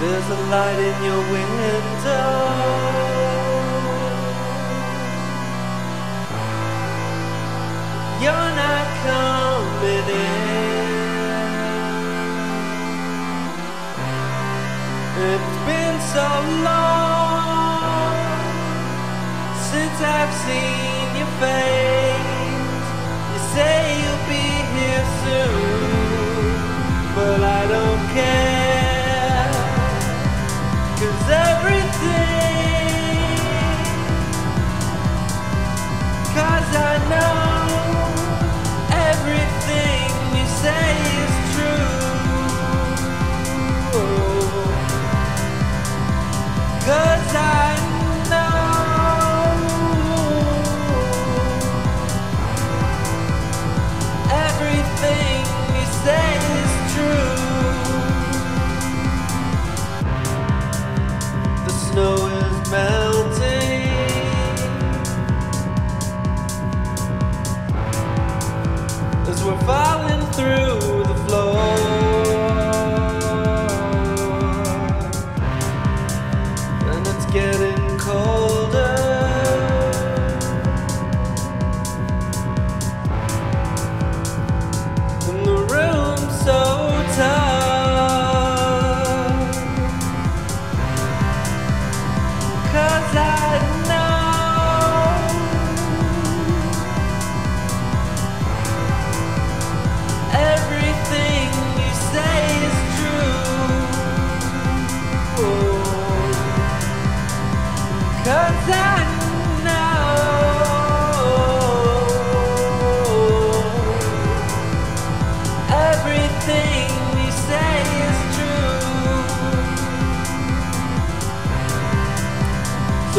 There's a light in your window. You're not coming in. It's been so long I've seen your face. You say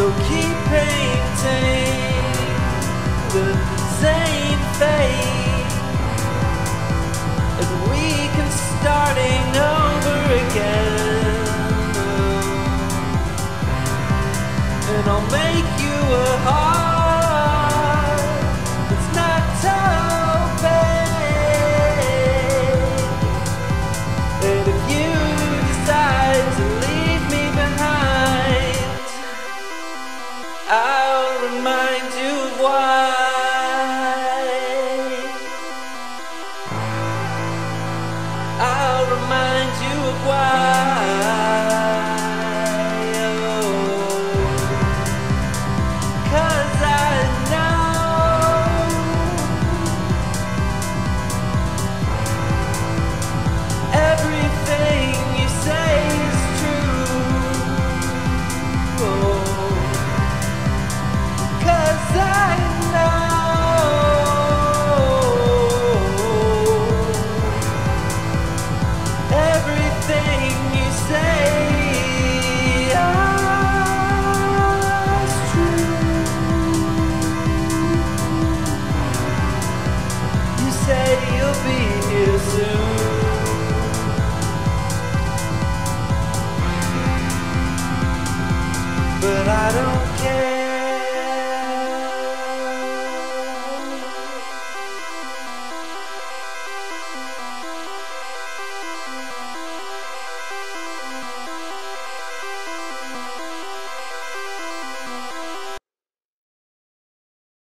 So keep painting the same fate, and we can start a